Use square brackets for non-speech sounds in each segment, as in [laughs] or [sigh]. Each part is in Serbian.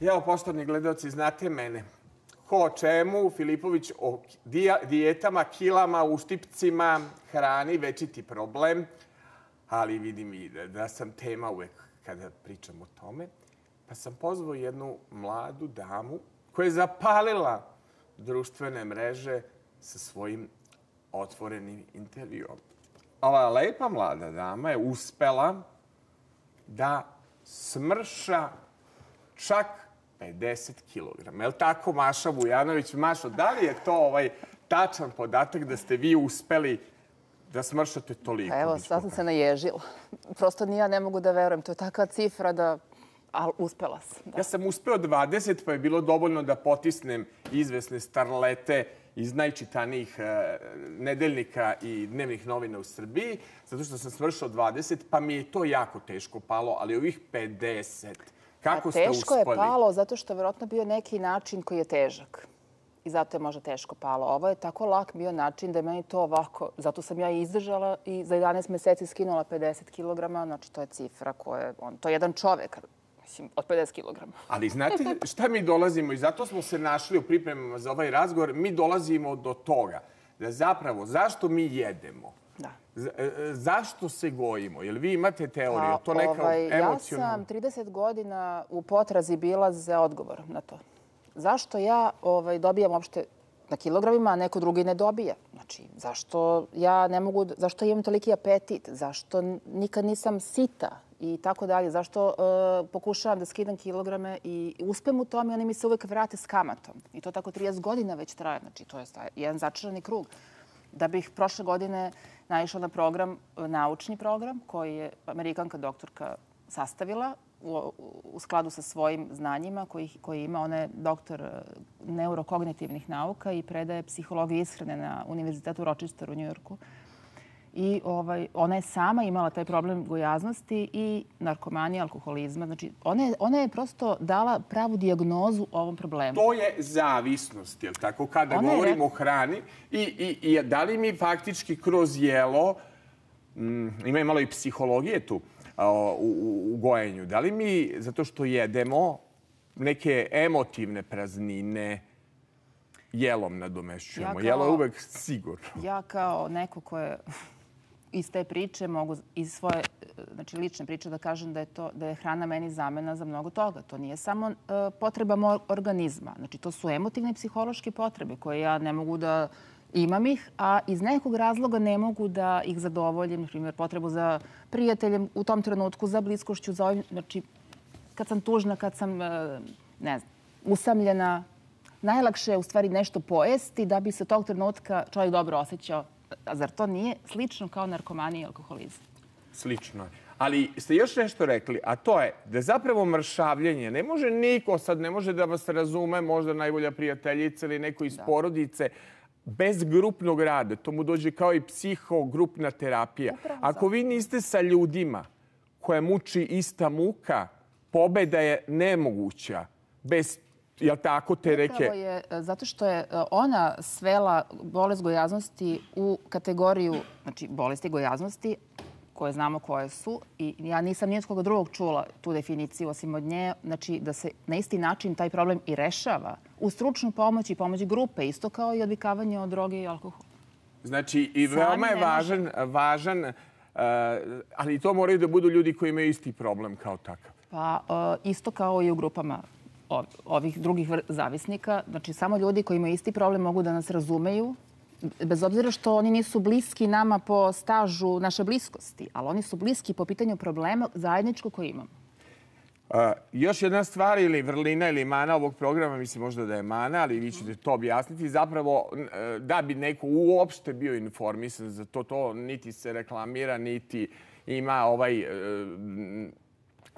Jao, poštovni gledalci, znate mene. Ko o čemu, Filipović o dijetama, kilama, uštipcima, hrani, večiti problem. Ali vidim i da, da sam tema uvek kada pričam o tome. Pa sam pozvao jednu mladu damu koja je zapalila društvene mreže sa svojim otvorenim intervjuom. Ova lepa mlada dama je uspela da smrša čak 50 kg. Je li tako, Maša Vujanović? Mašo, da li je to ovaj tačan podatak da ste vi uspeli da smršate toliko? Pa evo, sad sam se naježila. Prosto ni ja ne mogu da verujem. To je takva cifra da ali uspela sam. Da. Ja sam uspeo 20, pa je bilo dovoljno da potisnem izvesne starlete iz najčitanijih e, nedeljnika i dnevnih novina u Srbiji, zato što sam svršao 20, pa mi je to jako teško palo, ali ovih 50, kako A ste uspali? Teško je palo zato što je verovatno bio neki način koji je težak. I zato je možda teško palo. Ovo je tako lak bio način da je meni to ovako... Zato sam ja izdržala i za 11 meseci skinula 50 kg. Znači, to je cifra koja je... On, to je jedan čovek mislim, od 50 kg. Ali znate šta mi dolazimo i zato smo se našli u pripremama za ovaj razgovor, mi dolazimo do toga da zapravo zašto mi jedemo? E, e, zašto se gojimo? Jel vi imate teoriju? Pa, to neka ovaj, emocionalna... Ja sam 30 godina u potrazi bila za odgovor na to. Zašto ja ovaj, dobijam uopšte na kilogramima, a neko drugi ne dobija? Znači, zašto ja ne mogu, zašto imam toliki apetit? Zašto nikad nisam sita? i tako dalje. Zašto uh, pokušavam da skidam kilograme i uspem u tome i oni mi se uvek vrate s kamatom. I to tako 30 godina već traje. Znači, to je jedan začarani krug. Da bih prošle godine naišla na program, naučni program, koji je amerikanka doktorka sastavila u, u skladu sa svojim znanjima koji, koji ima. Ona je doktor e, neurokognitivnih nauka i predaje psihologiju ishrane na Univerzitetu Rochester u Njujorku. Uh, i ovaj, ona je sama imala taj problem gojaznosti i narkomanije, alkoholizma. Znači, ona je, ona je prosto dala pravu dijagnozu ovom problemu. To je zavisnost, jel tako? Kada ona govorimo je... o hrani i, i, i da li mi faktički kroz jelo, mm, ima i malo i psihologije tu a, u, u, u gojenju, da li mi, zato što jedemo, neke emotivne praznine, jelom nadomešćujemo. Ja kao, Jelo je uvek sigurno. Ja kao neko ko je iz te priče mogu iz svoje znači lične priče da kažem da je to da je hrana meni zamena za mnogo toga. To nije samo uh, potreba organizma. Znači to su emotivne i psihološke potrebe koje ja ne mogu da imam ih, a iz nekog razloga ne mogu da ih zadovoljim, na primjer potrebu za prijateljem u tom trenutku, za bliskošću, za ovim, znači kad sam tužna, kad sam, uh, ne znam, usamljena, najlakše je u stvari nešto pojesti da bi se tog trenutka čovjek dobro osjećao A zar to nije slično kao narkomanija i alkoholizam? Slično je. Ali ste još nešto rekli, a to je da zapravo mršavljenje ne može niko, sad ne može da vas razume, možda najbolja prijateljica ili neko iz da. porodice, bez grupnog rada. To mu dođe kao i psihogrupna terapija. Upravo Ako vi niste sa ljudima koje muči ista muka, pobeda je nemoguća bez jel tako te reke? je, e, zato što je e, ona svela bolest gojaznosti u kategoriju, znači bolesti gojaznosti, koje znamo koje su i ja nisam nijednog drugog čula tu definiciju osim od nje, znači da se na isti način taj problem i rešava u stručnu pomoć i pomoć grupe, isto kao i odvikavanje od droge i alkohola. Znači i veoma je važan, važan uh, ali to moraju da budu ljudi koji imaju isti problem kao takav. Pa uh, isto kao i u grupama ovih drugih zavisnika. Znači, samo ljudi koji imaju isti problem mogu da nas razumeju, bez obzira što oni nisu bliski nama po stažu naše bliskosti, ali oni su bliski po pitanju problema zajedničko koji imamo. Uh, još jedna stvar ili vrlina ili mana ovog programa, mislim možda da je mana, ali vi ćete to objasniti. Zapravo, da bi neko uopšte bio informisan za to, to niti se reklamira, niti ima ovaj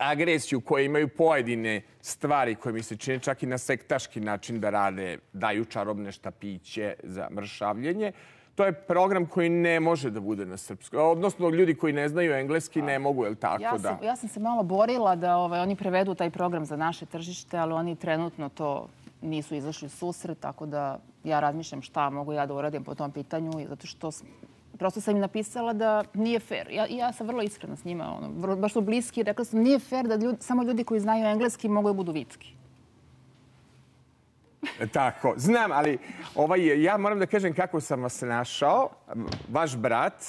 agresiju koje imaju pojedine stvari koje mi se čine čak i na sektaški način da rade, daju čarobne štapiće za mršavljenje. To je program koji ne može da bude na srpskoj. Odnosno, ljudi koji ne znaju engleski ne mogu, je li tako ja sam, da? Ja sam se malo borila da ovaj, oni prevedu taj program za naše tržište, ali oni trenutno to nisu izašli susret, tako da ja razmišljam šta mogu ja da uradim po tom pitanju, zato što prosto sam im napisala da nije fair. Ja, ja sam vrlo iskrena s njima, ono, vrlo, baš su bliski. Rekla sam, nije fair da ljudi, samo ljudi koji znaju engleski mogu da budu vitski. Tako, znam, ali ovaj, ja moram da kažem kako sam vas našao. Vaš brat,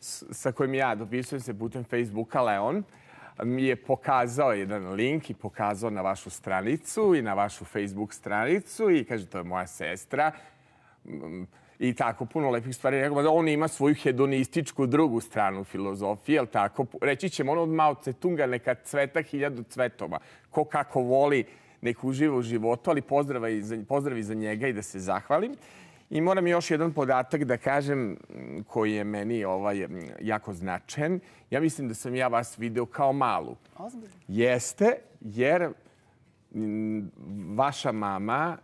sa kojim ja dopisujem se putem Facebooka, Leon, mi je pokazao jedan link i pokazao na vašu stranicu i na vašu Facebook stranicu i kaže to je moja sestra i tako puno lepih stvari. Da on ima svoju hedonističku drugu stranu filozofije, jel tako? Reći ćemo ono od Mao Tse-tunga, neka cveta hiljadu cvetova. Ko kako voli, nek uživa u životu, ali pozdravi za, pozdravi za njega i da se zahvalim. I moram još jedan podatak da kažem koji je meni ovaj, jako značajan. Ja mislim da sam ja vas video kao malu. Ozbiljno? Jeste, jer vaša mama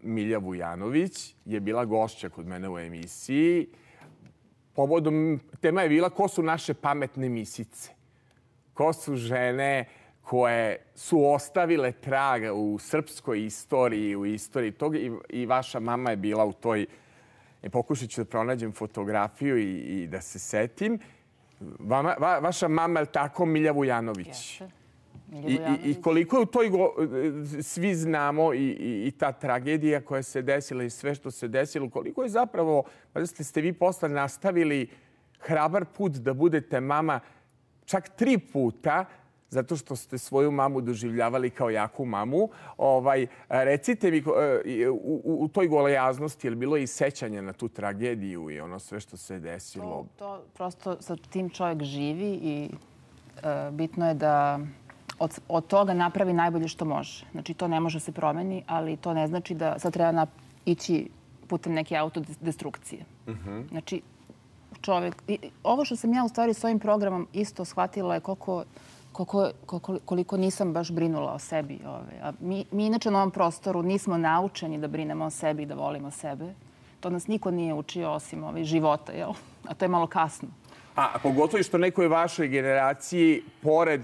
Milja Vujanović je bila gošća kod mene u emisiji. Povodom, tema je bila ko su naše pametne misice. Ko su žene koje su ostavile traga u srpskoj istoriji, u istoriji toga i, i vaša mama je bila u toj... E, pokušat ću da pronađem fotografiju i, i da se setim. Vama, va, vaša mama je tako Milja Vujanović? Jeste. I, i, I koliko je u toj, go, svi znamo i, i, i ta tragedija koja se desila i sve što se desilo, koliko je zapravo, pa da ste vi posle nastavili hrabar put da budete mama čak tri puta, zato što ste svoju mamu doživljavali kao jaku mamu. Ovaj, recite mi, e, u, u toj golejaznosti je li bilo i sećanje na tu tragediju i ono sve što se desilo? To, to prosto sa tim čovjek živi i e, bitno je da od, od toga napravi najbolje što može. Znači, to ne može se promeni, ali to ne znači da sad treba na, ići putem neke autodestrukcije. Uh mhm. -huh. Znači, čovjek... I, ovo što sam ja u stvari s ovim programom isto shvatila je koliko, koliko, koliko, koliko nisam baš brinula o sebi. Ove. A mi, mi inače na ovom prostoru nismo naučeni da brinemo o sebi i da volimo sebe. To nas niko nije učio osim ove, života, jel? A to je malo kasno. A pogotovo što nekoj vašoj generaciji, pored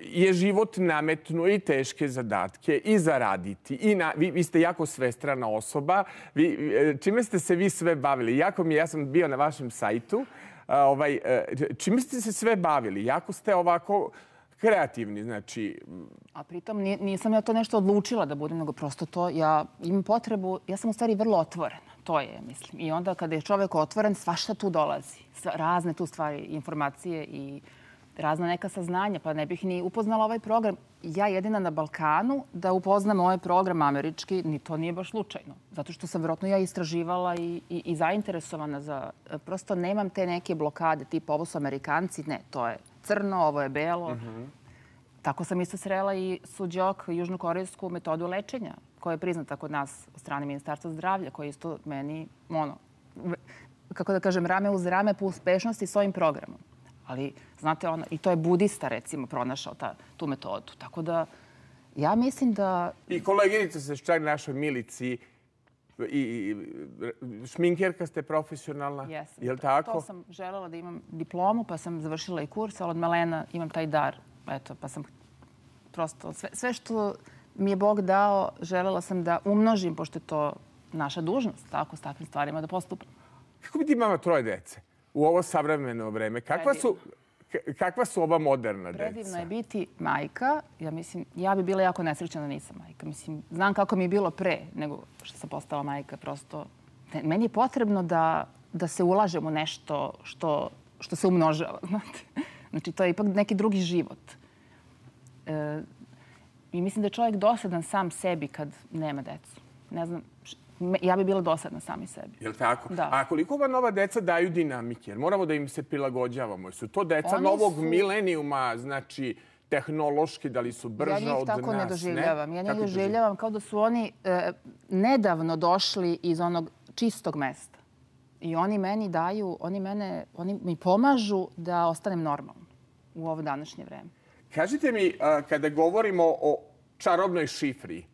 je život nametnuo i teške zadatke i zaraditi. I na, vi, vi ste jako svestrana osoba. Vi, e, čime ste se vi sve bavili? Jako mi, ja sam bio na vašem sajtu. A, ovaj, e, čime ste se sve bavili? Jako ste ovako kreativni, znači... A pritom nisam ja to nešto odlučila da budem, nego prosto to ja imam potrebu, ja sam u stvari vrlo otvorena. To je, mislim. I onda kada je čovek otvoren, svašta tu dolazi. Razne tu stvari, informacije i razna neka saznanja, pa ne bih ni upoznala ovaj program. Ja jedina na Balkanu da upoznam ovaj program američki, ni to nije baš slučajno. Zato što sam vjerojatno ja istraživala i, i, i zainteresovana za... Prosto nemam te neke blokade, tipa ovo su Amerikanci, ne, to je crno, ovo je belo. Mm -hmm. Tako sam isto srela i suđok južnokorejsku metodu lečenja, koja je priznata kod nas od strane Ministarstva zdravlja, koja je isto meni, ono, kako da kažem, rame uz rame po uspešnosti s ovim programom. Ali, znate, ona, i to je budista, recimo, pronašao ta, tu metodu. Tako da, ja mislim da... I koleginica se čak našoj milici i, i šminkerka ste profesionalna, Jesam. je li tako? To sam želela da imam diplomu, pa sam završila i kurs, ali od Malena imam taj dar. Eto, pa sam prosto sve, sve što mi je Bog dao, želela sam da umnožim, pošto je to naša dužnost, tako, s takvim stvarima da postupam. Kako bi ti mama troje dece? U ovo savremeno vreme. Kakva su, kakva su ova moderna deca? Predivno je biti majka. Ja mislim, ja bi bila jako nesrećna da nisam majka. Mislim, znam kako mi je bilo pre nego što sam postala majka. Prosto, meni je potrebno da, da se ulažem u nešto što, što se umnožava. [laughs] Znate? Znači, to je ipak neki drugi život. E, I mislim da je čovjek dosadan sam sebi kad nema decu. Ne znam, ja bi bila dosadna sami sebi. Je li tako? Da. A koliko ova nova deca daju dinamike? Jer moramo da im se prilagođavamo. Su to deca Oni novog su... milenijuma, znači tehnološki, da li su brža od nas? Ja njih tako ne doživljavam. Ja njih doživljavam kao da su oni e, nedavno došli iz onog čistog mesta. I oni meni daju, oni, mene, oni mi pomažu da ostanem normalno u ovo današnje vreme. Kažite mi, a, kada govorimo o čarobnoj šifri,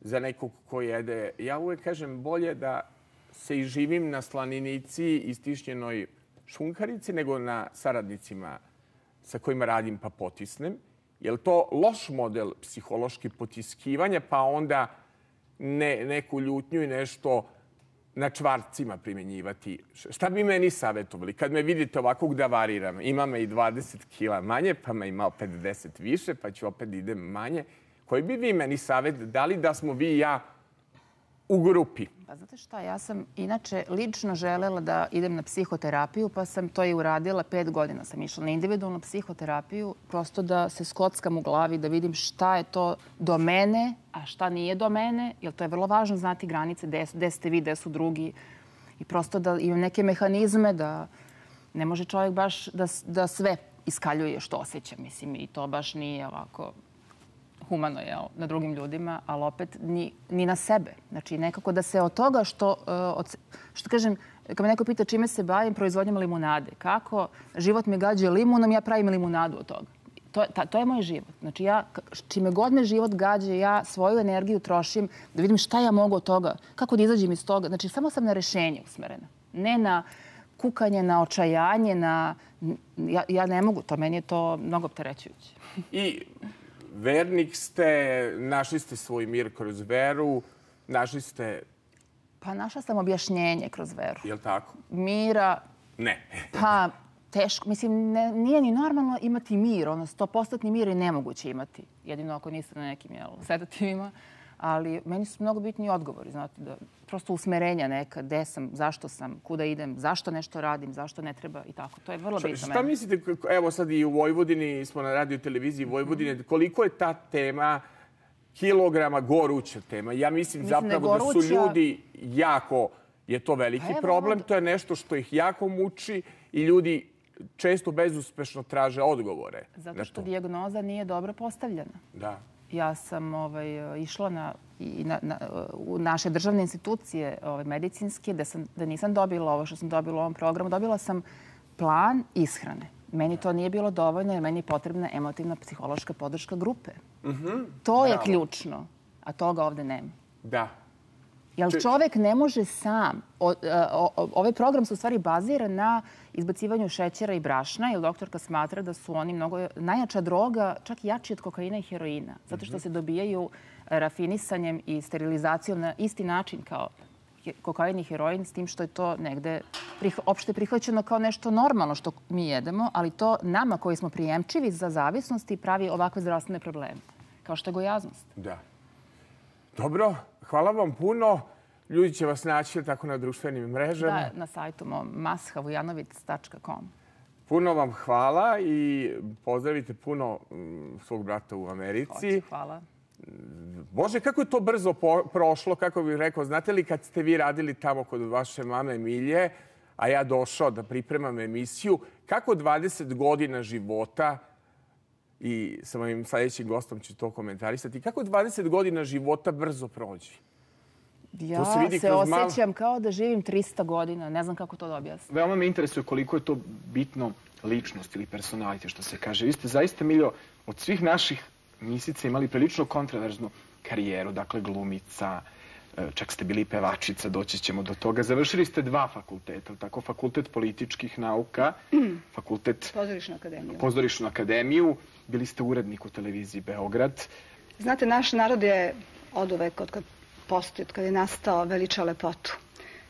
za nekog ko jede. Ja uvek kažem bolje da se i živim na slaninici i stišnjenoj šunkarici nego na saradnicima sa kojima radim pa potisnem. Je li to loš model psihološki potiskivanja pa onda ne, neku ljutnju i nešto na čvarcima primjenjivati. Šta bi meni savjetovali? Kad me vidite ovakvog da variram, ima me i 20 kila manje, pa me ima opet 10 više, pa ću opet idem manje. Koji bi vi meni savjet dali da smo vi i ja u grupi? Pa znate šta, ja sam inače lično želela da idem na psihoterapiju, pa sam to i uradila. Pet godina sam išla na individualnu psihoterapiju, prosto da se skockam u glavi, da vidim šta je to do mene, a šta nije do mene, jer to je vrlo važno znati granice, gde, ste vi, gde su drugi. I prosto da imam neke mehanizme da ne može čovjek baš da, da sve iskaljuje što osjeća, mislim, i to baš nije ovako humano je na drugim ljudima, ali opet ni, ni na sebe. Znači, nekako da se od toga što, uh, od, što kažem, kad me neko pita čime se bavim, proizvodnjom limunade. Kako život me gađa limunom, ja pravim limunadu od toga. To, ta, to je moj život. Znači, ja, čime god me život gađa, ja svoju energiju trošim da vidim šta ja mogu od toga, kako da izađem iz toga. Znači, samo sam na rešenje usmerena. Ne na kukanje, na očajanje, na... Ja, ja ne mogu, to meni je to mnogo opterećujuće. I vernik ste, našli ste svoj mir kroz veru, našli ste... Pa našla sam objašnjenje kroz veru. Je li tako? Mira... Ne. pa teško. Mislim, ne, nije ni normalno imati mir. Ono, 100% mir je nemoguće imati. Jedino ako niste na nekim jel, sedativima. Ali meni su mnogo bitni odgovori, znate, da prosto usmerenja neka, gde sam, zašto sam, kuda idem, zašto nešto radim, zašto ne treba i tako. To je vrlo bitno Šta meni. mislite, evo sad i u Vojvodini, smo na radio televiziji Vojvodine, mm. koliko je ta tema kilograma goruća tema? Ja mislim, mislim zapravo da, goruća... da su ljudi jako, je to veliki pa problem, to je nešto što ih jako muči i ljudi često bezuspešno traže odgovore. Zato što dijagnoza nije dobro postavljena. Da ja sam ovaj, išla na, i na, na, u naše državne institucije ovaj, medicinske, da, sam, da nisam dobila ovo što sam dobila u ovom programu. Dobila sam plan ishrane. Meni to nije bilo dovoljno jer meni je potrebna emotivna psihološka podrška grupe. Mm -hmm. To je ključno, a toga ovde nema. Da. Jer čovek ne može sam. O, o, o, ovaj program se u stvari bazira na izbacivanju šećera i brašna, jer doktorka smatra da su oni mnogo najjača droga, čak i jači od kokaina i heroina, zato što mhm. se dobijaju rafinisanjem i sterilizacijom na isti način kao kokain i heroin, s tim što je to negde prih, opšte prihvaćeno kao nešto normalno što mi jedemo, ali to nama koji smo prijemčivi za zavisnosti pravi ovakve zdravstvene probleme, kao što je gojaznost. Da. Dobro, hvala vam puno. Ljudi će vas naći tako na društvenim mrežama. Da, na sajtu mashavujanovic.com. Puno vam hvala i pozdravite puno mm, svog brata u Americi. Hoće, hvala. Bože, kako je to brzo prošlo, kako bih rekao. Znate li kad ste vi radili tamo kod vaše mame Milje, a ja došao da pripremam emisiju, kako 20 godina života i sa mojim sledećim gostom ću to komentarisati, kako 20 godina života brzo prođe? Ja se, vidi se osjećam mal... kao da živim 300 godina. Ne znam kako to da objasnim. Veoma me interesuje koliko je to bitno ličnost ili personalite, što se kaže. Vi ste zaista, Miljo, od svih naših misica imali prilično kontraverznu karijeru. Dakle, glumica, čak ste bili pevačica, doći ćemo do toga. Završili ste dva fakulteta, tako fakultet političkih nauka, fakultet... Pozorišnu akademiju. Pozorišnu akademiju. Bili ste urednik u televiziji Beograd. Znate, naš narod je od uvek, od kad postoji, od kada je nastao, veliča lepotu.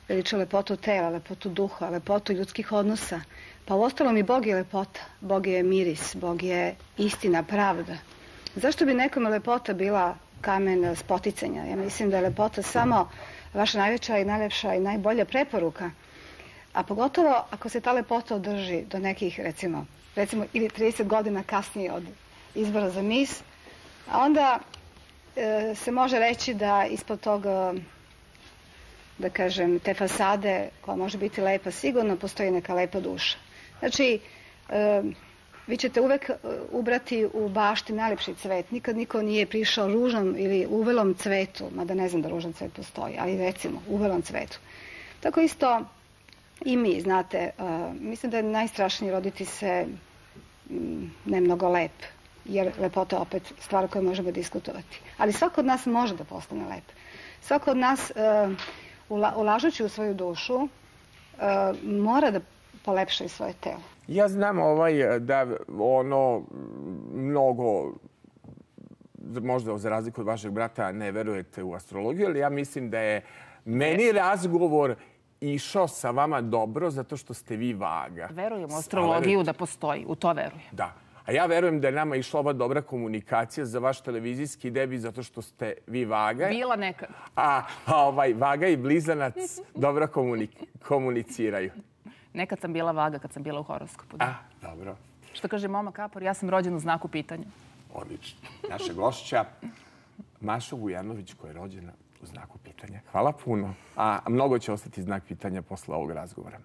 Veliča lepotu tela, lepotu duha, lepotu ljudskih odnosa. Pa u ostalom i Bog je lepota. Bog je miris, Bog je istina, pravda. Zašto bi nekome lepota bila kamen spoticanja? Ja mislim da je lepota samo vaša najveća i najlepša i najbolja preporuka. A pogotovo ako se ta lepota održi do nekih, recimo, recimo ili 30 godina kasnije od izbora za mis, a onda E, se može reći da ispod toga da kažem, te fasade koja može biti lepa, sigurno postoji neka lepa duša. Znači, e, vi ćete uvek e, ubrati u bašti najlepši cvet. Nikad niko nije prišao ružnom ili uvelom cvetu, mada ne znam da ružan cvet postoji, ali recimo uvelom cvetu. Tako isto i mi, znate, mislim da je najstrašnije roditi se ne mnogo lep, jer lepota je opet stvar koju možemo diskutovati. Ali svako od nas može da postane lep. Svako od nas, uh, ulažući u svoju dušu, mora da polepša i svoje telo. Ja znam ovaj, da ono mnogo možda za razliku od vašeg brata ne verujete u astrologiju, ali ja mislim da je meni razgovor išao sa vama dobro zato što ste vi vaga. Verujem u astrologiju da postoji, u to verujem. Da A ja verujem da je nama išla ova dobra komunikacija za vaš televizijski debi zato što ste vi vaga. Bila nekad. A, a ovaj, vaga i blizanac dobro komunik komuniciraju. Nekad sam bila vaga kad sam bila u horoskopu. Da. A, dobro. Što kaže Moma Kapor, ja sam rođena u znaku pitanja. Odlično. Naša gošća, Maša Vujanović, koja je rođena u znaku pitanja. Hvala puno. A mnogo će ostati znak pitanja posle ovog razgovora.